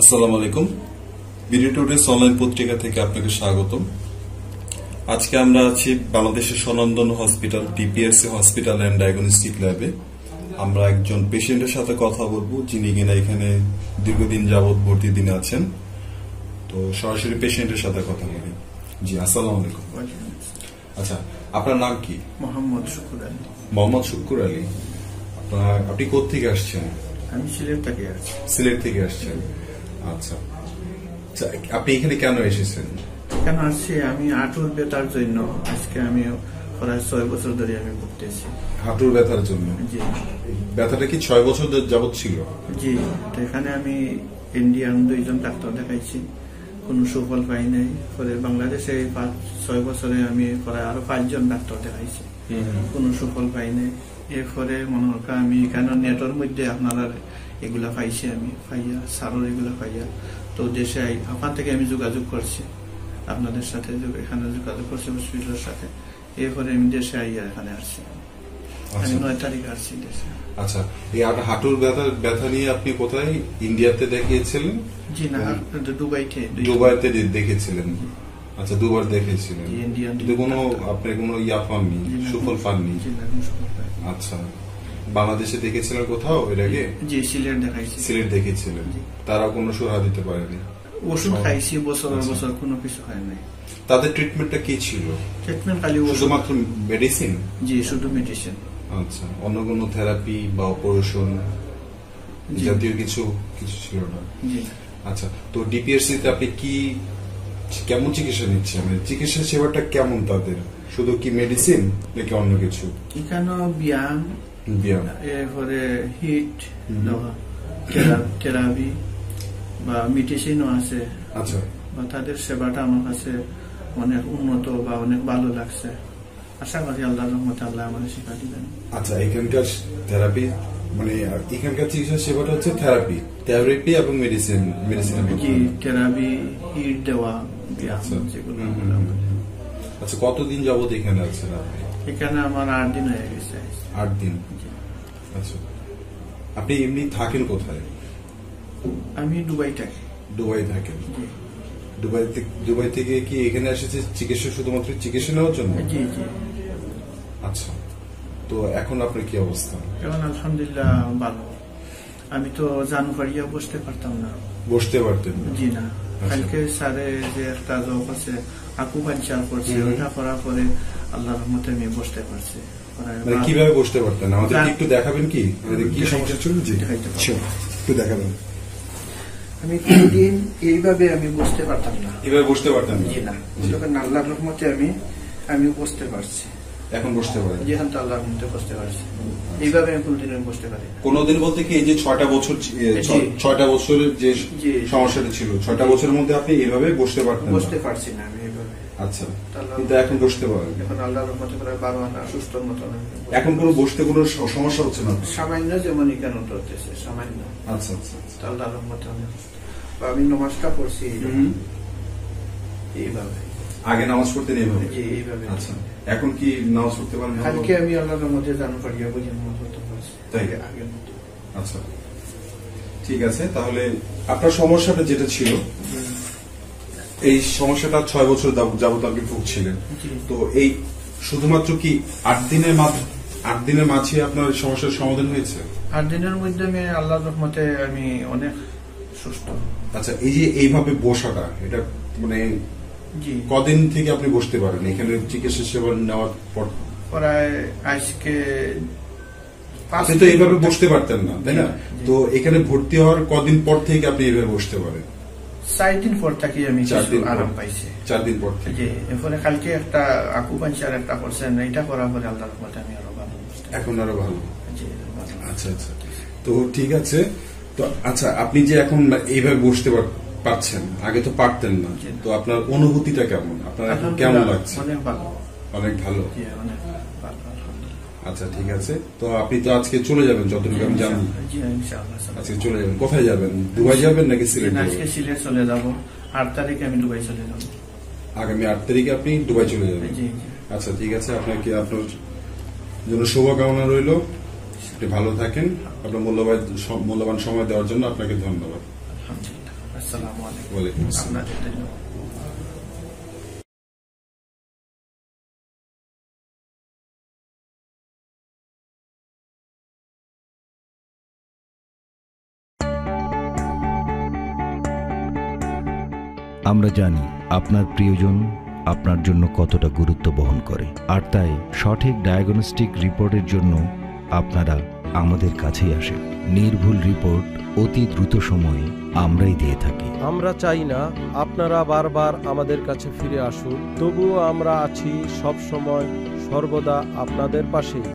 আসসালামু আলাইকুম। Today's online পত্রিকা থেকে আপনাকে স্বাগতম। আজকে আমরা আছি বাংলাদেশের Sanandan hospital PPSC hospital and diagnostic ল্যাবে আমরা একজন পেশেন্টের সাথে কথা বলব যিনি কিনা এখানে দীর্ঘদিন যাবৎ ভর্তি দিনে আছেন। তো সরাসরি পেশেন্টের সাথে কথা বলি। জি আসসালামু আলাইকুম। আচ্ছা আপনার নাম কি? মোহাম্মদ শুকুর আলী। মোহাম্মদ শুক্কুর আলী। আপনার আপনি কোথেকে আসছেন? আমি সিলেট থেকে আছি সিলেট থেকে আসছেন। আচ্ছা। আচ্ছা, আপনি এখানে কেন এসেছেন? কেন আসছি? আমি আঁটুর বেতার জন্য। আজকে আমি প্রায় ছয় বছর ধরে আমি ভুগতেছি। হাঁটুর ব্যথার জন্য? জি। ব্যথাটা কি ছয় বছর ধরে যাবৎ ছিল? জি। এখানে আমি ইন্ডিয়ান দুইজন ডাক্তার দেখাইছি। কোনো সুফল পাই নাই। পরে বাংলাদেশে এই পাঁচ ছয় বছরে আমি প্রায় আরও পাঁচজন ডাক্তার দেখাইছি। কোনো সুফল পাই নাই। এরপরে মনে হয় আমি কেন নেটের মধ্যে আপনারা এগুলা পাইছি আমি পাইয়া সারর এগুলা পাইয়া। তো দেশে আই- ওখান থেকে আমি যোগাযোগ করছি। আপনাদের সাথে এখানে যোগাযোগ করছি হসপিটালের সাথে। এরপরে আমি দেশে আইয়া এখানে আসছি। আমি আচ্ছা। নয় তারিখ আসছি দেশে। আচ্ছা এই হাঁটুর ব্যথা ব্যথা নিয়ে আপনি কোথায়? ইন্ডিয়াতে দেখিয়েছিলেন? জি না দুবাইতে। দুই- দুবাইতে দে- দেখেছিলেন। আচ্ছা দুবার দেখেছিলেন। কিন্তু কোনো আপনি কোনো ইয়া পাননি সুফল পাননি। আচ্ছা। বাংলাদেশে দেখেছিলেন কোথাও এর আগে? জি সিলেট দেখাইছি। সিলেট দেখেছিলেন। তারা কোনো সুরা দিতে পারেনি? ওষুধ। খাইছি বছর আচ্ছা। বছর কোনো কিছু হয় নাই। তাদের ট্রিটমেন্টটা কি ছিল? ট্রিটমেন্ট খালি শুধুমাত্র মেডিসিন জি শুধু মেডিসিন আচ্ছা অন্য কোনো থেরাপি বা অপারেশন জাতীয় কিছু কিছু ছিল না? জি। আচ্ছা তো ডিপিএসসি তে আপনি কি কেমন চিকিৎসা নিচ্ছে? মানে চিকিৎসা সেবাটা কেমন তাদের? শুধু কি মেডিসিন নাকি অন্য কিছু? এখানে ব্যায়াম ব্যায়াম। এরপরে হিট থেরাপি বা মেডিসিনও আছে। আচ্ছা। বা তাদের সেবাটা আমার কাছে অনেক উন্নত বা অনেক ভালো লাগছে। আশা করি আল্লাহ রহমতে আল্লাহ আমার শিক্ষা দিবেন। আচ্ছা এখানকার থেরাপি মানে এখানকার চিকিৎসা সেবাটা হচ্ছে থেরাপি থেরাপি এবং মেডিসিন মেডিসিন জি থেরাপি হিট দেওয়া। যেগুলো। আচ্ছা কতদিন যাবত এখানে আছেন আপনি? এখানে আমার আট দিন হয়ে গেছে। আট দিন? আচ্ছা। আপনি এমনি থাকেন কোথায়? আমি দুবাই থাকি। দুবাই থাকেন? দুবাই থেকে দুবাই থেকে কি এখানে এসেছে চিকিৎসা শুধুমাত্র চিকিৎসা নেওয়ার জন্য? জি জি। আচ্ছা। তো এখন আপনার কি অবস্থা? এখন আলহামদুলিল্লাহ ভালো। আমি তো জানুয়ারিয়া বসতে পারতাম না। বসতে পারতেন? জি না। কালকে স্যারে যে একটা জব আছে আকু করছে ওটা করার পরে আল্লাহ রহমতে আমি বসতে পারছি মানে কীভাবে বসতে পারতেন আমাদের। একটু দেখাবেন কি কি সমস্যা ছিল জি। Sure. একটু দেখাবেন আমি এইভাবে আমি বসতে পারতাম না কীভাবে বসতে পারতেন না? জি না জি। যখন আল্লাহর রহমতে আমি আমি বসতে পারছি এখন বসতে পারেন যেখান তো আল্লাহর বসতে পারছি এইভাবে আমি কোনদিন বসতে পারি। কোনদিন বলতে কি এই যে ছয়টা বছর জি। ছয়টা বছরের যে জি। সমস্যাটা ছিল ছয়টা বছরের মধ্যে আপনি এইভাবে বসতে পারতেন? বসতে পারছি না আমি এইভাবে আচ্ছা আল্লাহ- কিন্তু এখন বসতে পারেন এখন আল্লাহর রহমতে প্রায় বারো আনা সুস্থ মতন এখন কোনো বসতে কোনো সমস্যা হচ্ছে না সামান্য যেমন কেন ধরতেছে সামান্য আচ্ছা আচ্ছা আচ্ছা। তা আল্লাহর রহমতে আমি নমাজটা পড়ছি। এইভাবে আগে নামাজ পড়তেন এইভাবে এইভাবে। আচ্ছা। এখন কি নামাজ পড়তে পারেন? কালকে আমি আল্লাহর রহমতে জানু পারিয়া বুঝে নামাজ পড়তে পারছি তাই? আগে আগের মতো। আচ্ছা। ঠিক আছে তাহলে আপনার সমস্যাটা যেটা ছিল এই সমস্যাটা ছয় বছর যাবত আপনি ভুগছিলেন। তো এই শুধুমাত্র কি আট দিনের আট দিনের মাঝে আপনার সমস্যার সমাধান হয়েছে? আট দিনের মধ্যে আমি আল্লাহর রহমতে আমি অনেক সুস্থ। আচ্ছা এই যে এইভাবে বসাটা এটা মানে কদিন থেকে আপনি বসতে পারেন? এখানে চিকিৎসা সেবা নেওয়ার পর প্রায় আজকে আপনি তো এইভাবে বসতে পারতেন না তাই না? তো এখানে ভর্তি হওয়ার কদিন পর থেকে আপনি এইভাবে বসতে পারেন? চার দিন পর থাকি আমি চার দিন আরাম পাইছি। চার দিন পর থেকে? এরপরে কালকে একটা আকু পাঞ্চার একটা করছেন এটা করার পরে আল্লাহর রহমতে আমি আরও ভালো এখন আরও ভালো। আচ্ছা আচ্ছা। তো ঠিক আছে। তো আচ্ছা আপনি যে এখন এইভাবে বসতে পার- পারছেন আগে তো পারতেন না। তো আপনার অনুভূতিটা কেমন? আপনার এখন কেমন লাগছে? অনেক ভালো। অনেক। আচ্ছা ঠিক আছে। তো আপনি তো আজকে চলে যাবেন যতটুকু আমি জানি। আজকে চলে যাবেন। কোথায় যাবেন? দুবাই যাবেন নাকি সিলেট আজকে সিলেট চলে যাব। আট তারিখে আমি দুবাই চলে যাব। আগামী আট তারিখে আপনি দুবাই চলে যাবেন? আচ্ছা ঠিক আছে। আপনাকে আপনার জন্য শুভকামনা রইল। আপনি ভালো থাকেন। আপনার মূল্যবান মূল্যবান সময় দেওয়ার জন্য আপনাকে ধন্যবাদ। আসসালামু আলাইকুম। ওয়ালাইকুম আসসালাম। আপনাদের ধন্যবাদ আমরা জানি আপনার প্রিয়জন আপনার জন্য কতটা গুরুত্ব বহন করে। আর তাই সঠিক ডায়াগনস্টিক রিপোর্টের জন্য আপনারা আমাদের কাছেই আসে। নির্ভুল রিপোর্ট অতি দ্রুত সময়ে আমরাই দিয়ে থাকি। আমরা চাই না আপনারা বারবার আমাদের কাছে ফিরে আসুন, তবুও আমরা আছি সব সময় সর্বদা আপনাদের পাশেই।